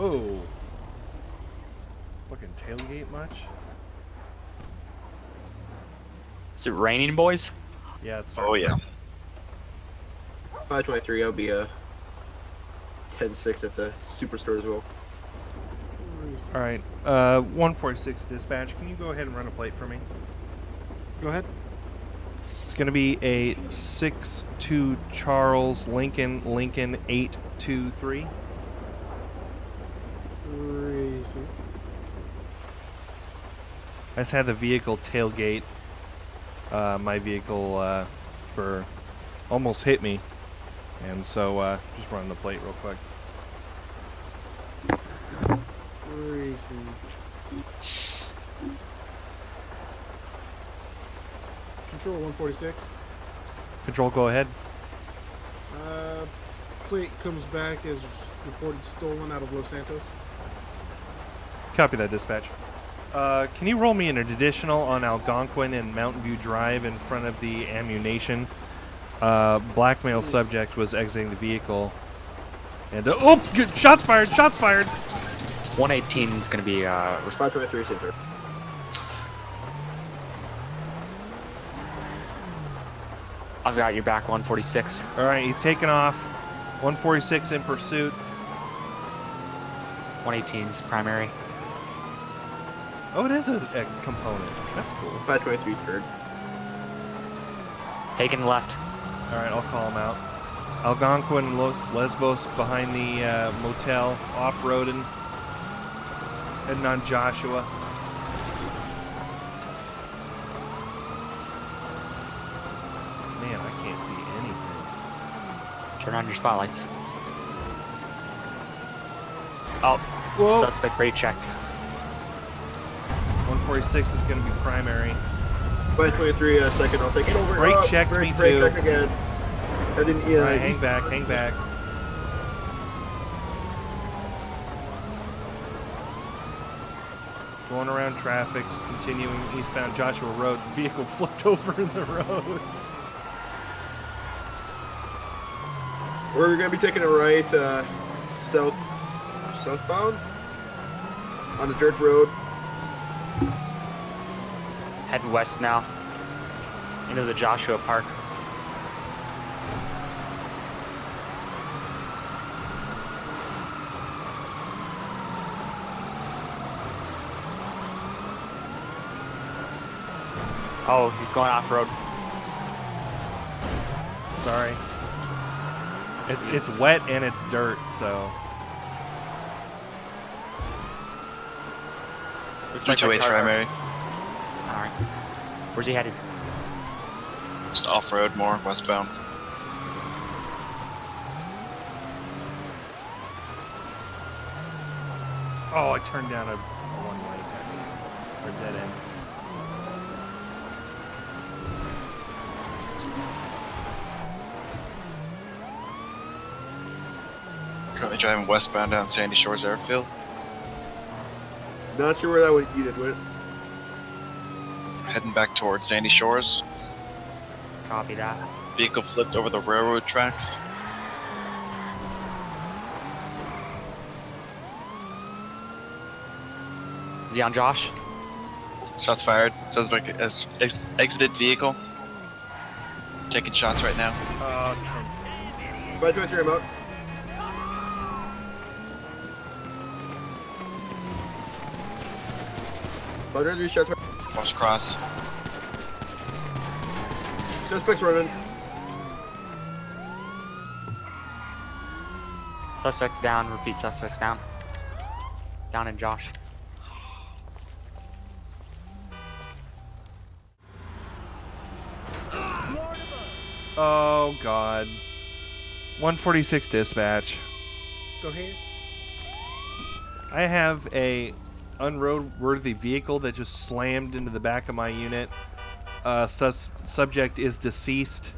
Whoa. Fucking tailgate much? Is it raining, boys? Yeah, it's Oh yeah. 523, I'll be a 10-6 at the superstore as well. All right. Uh, 146 dispatch. Can you go ahead and run a plate for me? Go ahead. It's going to be a 6-2 Charles Lincoln Lincoln 823. Racing. I just had the vehicle tailgate. Uh, my vehicle uh, for almost hit me, and so uh, just running the plate real quick. Control 146. Control, go ahead. Uh, plate comes back as reported stolen out of Los Santos. Copy that, dispatch. Uh, can you roll me an additional on Algonquin and Mountain View Drive in front of the ammunition? Uh, blackmail subject was exiting the vehicle. And, uh, oh, good, shots fired, shots fired! 118 is going to be uh, 523 center. I've got your back 146. All right, he's taking off. 146 in pursuit. 118's primary. Oh, it is a, a component. That's cool. 523 third. Taking left. All right, I'll call him out. Algonquin and Lesbos behind the uh, motel, off-roading, heading on Joshua. Man, I can't see anything. Turn on your spotlights. Oh, Whoa. suspect rate check. 146 is going to be primary. 523 uh, second, I'll take it over. Brake Oh, check, brake, me brake too. check again. I didn't, yeah, right, hang back, hang back. Going around traffic, continuing eastbound Joshua Road. Vehicle flipped over in the road. We're gonna be taking a right, uh, south, southbound on the dirt road. Heading west now. Into the Joshua Park. Oh, he's going off road. Sorry. It's it's wet and it's dirt, so Looks Two like two we're eight tar- primary. Alright. Where's he headed? Just off road more westbound. oh, I turned down a, a one way or dead end. Currently driving westbound down Sandy Shores Airfield. Not sure where that would lead it with. Heading back towards Sandy Shores. Copy that. Vehicle flipped over the railroad tracks. Is he on Josh? Shots fired. Suspect has ex- exited vehicle. Taking shots right now. Uh, 523, I'm out. Five twenty-three shots. Watch cross. Suspects running. Suspects down. Repeat suspects down. Down in Josh. oh God. 146 dispatch. Go ahead. I have a unroadworthy vehicle that just slammed into the back of my unit. Uh, sus- subject is deceased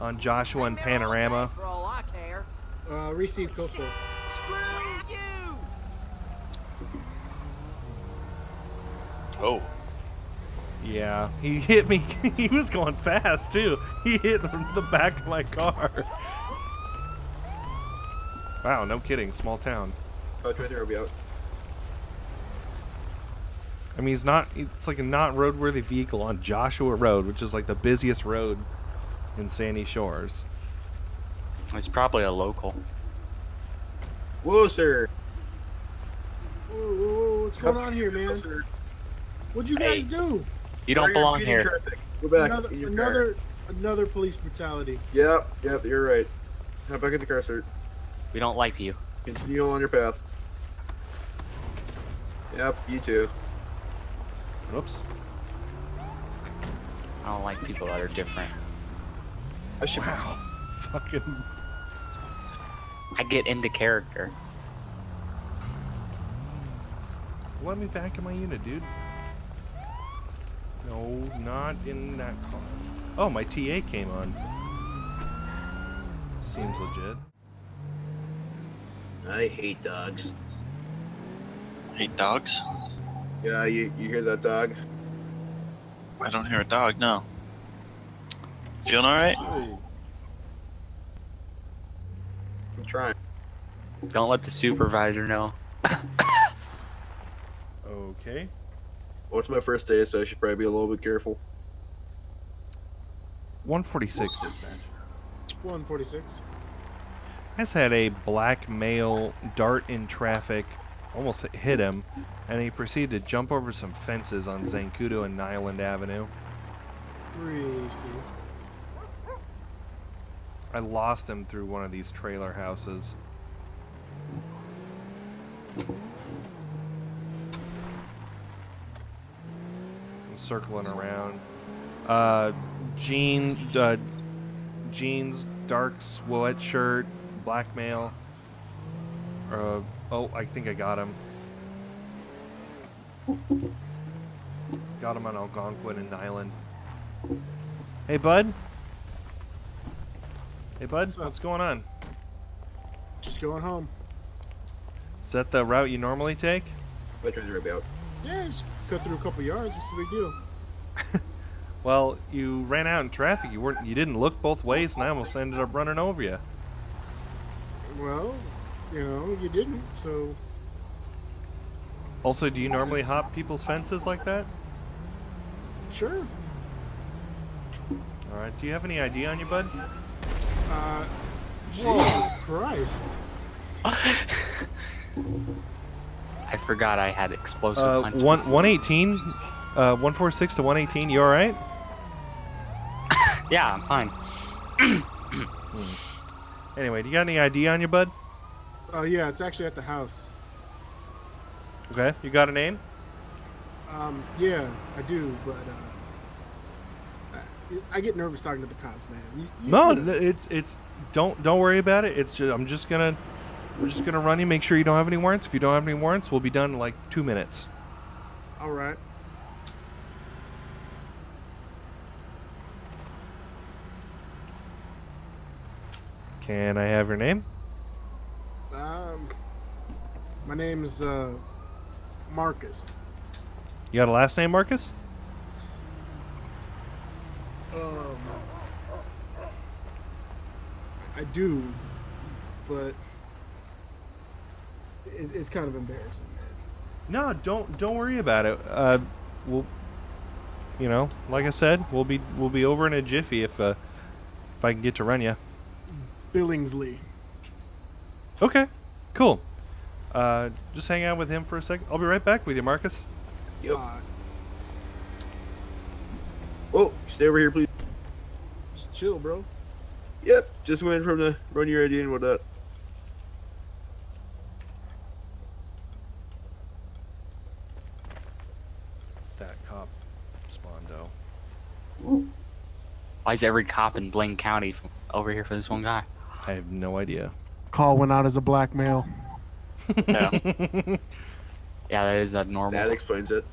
on Joshua and Panorama. For all I care. Uh, receive coastal. Screw you! Oh. Yeah, he hit me. he was going fast too. He hit the back of my car. Wow, no kidding. Small town. 523 will be out. I mean, he's not. It's like a not roadworthy vehicle on Joshua Road, which is like the busiest road in Sandy Shores. It's probably a local. Whoa, sir. Whoa, whoa, whoa, what's going on here, man? Sir. What'd you Hey. guys do? You don't belong here. Traffic. Go back. Another, in your car. another, another police brutality. Yep, yep, you're right. Hop back in the car, sir. We don't like you. Continue on your path. Yep, you too. Whoops. I don't like people that are different. I should. Wow. Fucking. I get into character. Let me back in my unit, dude. No, not in that car. Oh, my TA came on. Seems legit. I hate dogs. Hate dogs? Yeah, you, you hear that dog? I don't hear a dog, no. Feeling alright? I'm trying. Don't let the supervisor know. Okay. Well, it's my first day, so I should probably be a little bit careful. 146 dispatch. 146. I just had a black male dart in traffic, almost hit him, and he proceeded to jump over some fences on Zancudo and Niland Avenue. Really see. I lost him through one of these trailer houses. I'm circling around. Uh, jean, uh, jeans, dark sweatshirt, black male. Uh, oh, I think I got him. Got him on Algonquin and Island. Hey, bud. Hey, bud. What's? What's going on? Just going home. Is that the route you normally take? My turns will be out. Yeah, just cut through a couple yards. What's the big deal? Well, you ran out in traffic. You weren't. You didn't look both ways, and I almost ended up running over you. Well, you know, you didn't, so Also, do you normally hop people's fences like that? sure. All right. Do you have any ID on you, bud? Uh, Jesus Christ. I forgot I had explosive Uh, punches. one one eighteen, uh, one four six to one eighteen. You all right? Yeah, I'm fine. Anyway, do you got any ID on you, bud? Oh yeah, it's actually at the house. Okay. You got a name? Um, yeah, I do, but uh, I, I get nervous talking to the cops, man. You, you No, it's it's. Don't don't worry about it. It's just I'm just gonna we're just gonna run you. Make sure you don't have any warrants. If you don't have any warrants, we'll be done in like two minutes. All right. Can I have your name? My name's uh, Marcus. You got a last name, Marcus? Um, I do, but it, it's kind of embarrassing. No, don't don't worry about it. Uh, we'll, you know, like I said, we'll be we'll be over in a jiffy if uh, if I can get to run you. Billingsley. Okay, cool. Uh, just hang out with him for a second. I'll be right back with you, Marcus. Yep. Uh, Oh, stay over here, please. just chill, bro. Yep, just went for him to run your ID and whatnot. That cop, Spondo. Why is every cop in Blaine County f- over here for this one guy? I have no idea. Call went out as a black male. Yeah. Yeah, that is abnormal. That explains it.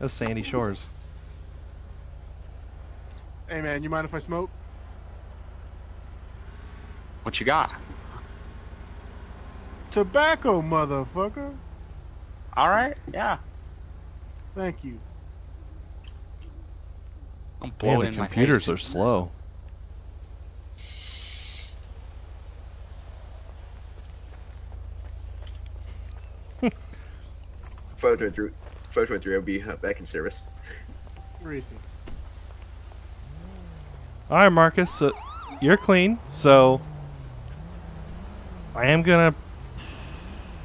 That's Sandy Shores. Hey, man, you mind if I smoke? What you got? Tobacco, motherfucker. All right, yeah. Thank you. I'm blowing Man, the computers face. are slow. 523, 523 will be uh, back in service. Where is he? All right, Marcus. So you're clean. So I am gonna.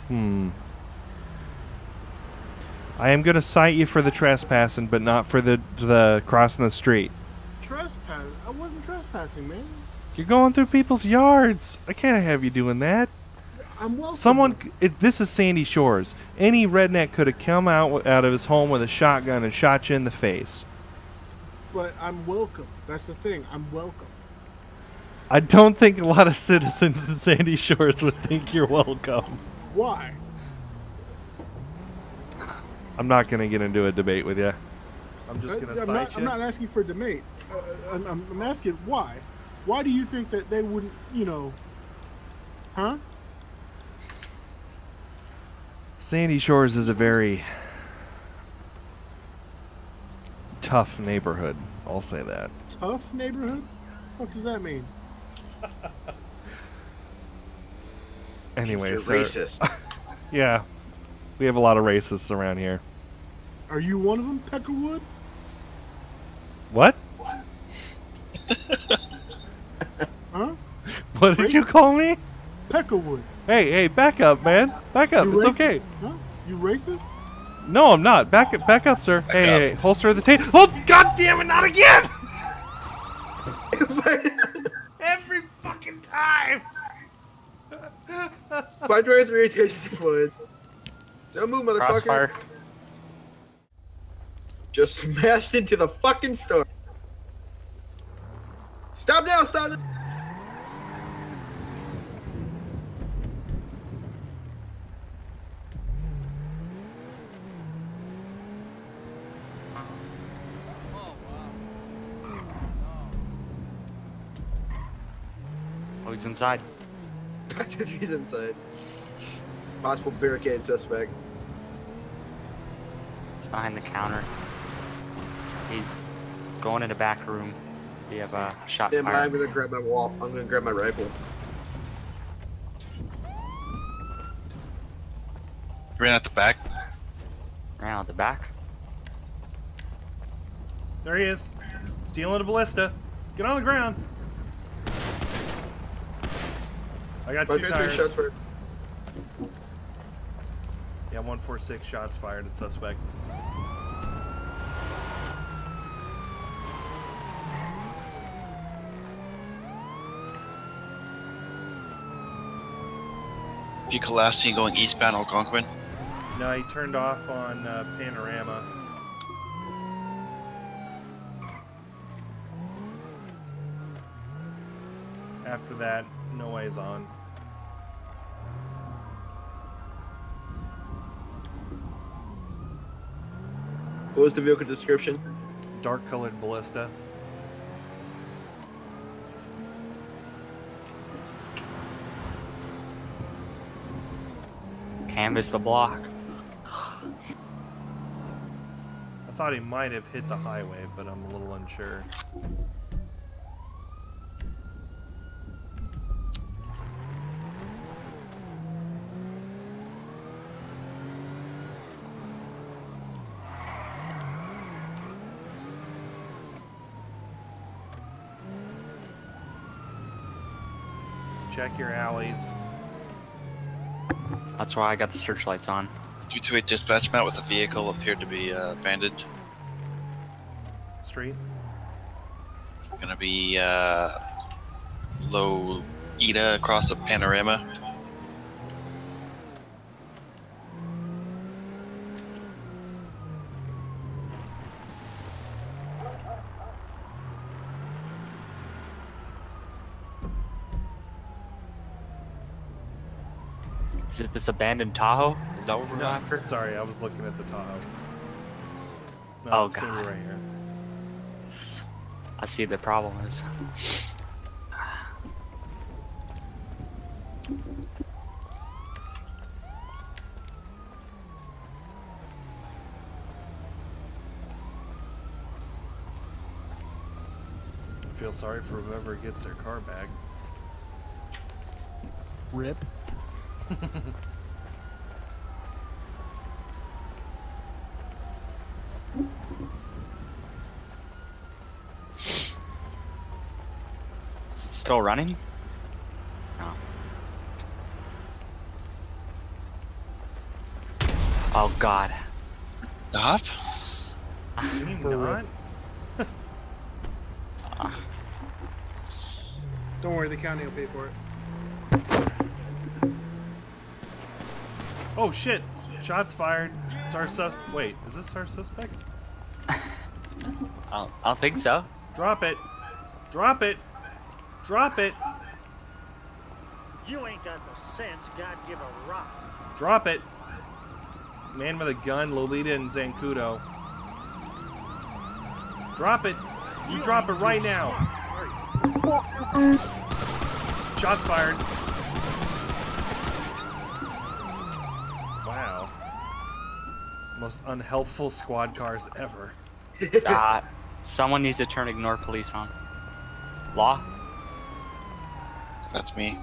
Hmm. I am gonna cite you for the trespassing, but not for the the crossing the street. Trespass? I wasn't trespassing, man. You're going through people's yards. I can't have you doing that. I'm welcome. Someone, it, this is Sandy Shores. Any redneck could have come out out of his home with a shotgun and shot you in the face. But I'm welcome. That's the thing. I'm welcome. I don't think a lot of citizens in Sandy Shores would think you're welcome. Why? I'm not gonna get into a debate with you. I'm just gonna I'm cite not, you. I'm not asking for a debate. Uh, I'm, I'm, I'm asking why. Why do you think that they wouldn't, you know, huh? Sandy Shores is a very tough neighborhood. I'll say that. Tough neighborhood? What does that mean? Anyway, so racist. yeah, we have a lot of racists around here. Are you one of them, Peckerwood? What? Huh? What did you call me? Peckerwood. Hey, hey, back up, man. Back up. You It's racist? okay. Huh? You racist? No, I'm not. Back up, back up, sir. hey, up. hey, holster the tape. Oh, God damn it! Not again! Every fucking time. 523 taser deployed. Don't move, motherfucker. Crossfire. Just smashed into the fucking store. Stop now, stop now. Oh, he's inside. 523's inside. Possible barricade suspect. He's behind the counter. He's going in the back room. We have a shot Stand by. I'm gonna grab my wall. I'm gonna grab my rifle. Ran out the back. Ran out the back. There he is, stealing a ballista. Get on the ground. I got two 523 tires. shots fired. Yeah, 146 shots fired at suspect. If you collapse, you going eastbound Algonquin. No, he turned off on uh, Panorama. After that, no ways on. What was the vehicle description? Dark colored ballista. Canvas the block. I thought he might have hit the highway, but I'm a little unsure. Check your alleys. That's why I got the searchlights on. Due to a dispatch mount with a vehicle appeared to be uh, abandoned. Street. Gonna be uh, low Ida across the panorama. Is it this abandoned Tahoe? Is that what we're No, after? sorry, I was looking at the Tahoe. No, Oh, it's gonna be God. right here. I see the problem is. Feel sorry for whoever gets their car back. Rip. Is it still running? No. Oh god. Stop? Seem not. Don't worry, the county will pay for it. Oh shit! Shots fired. It's our sus. Wait, is this our suspect? I don't, I don't think so. Drop it. Drop it. Drop it. You ain't got the sense God give a rock. Drop it. Man with a gun, Lolita and Zancudo. Drop it. You drop it right now. Shots fired. Wow. Most unhelpful squad cars ever. Uh, someone needs to turn ignore police on. Law? That's me.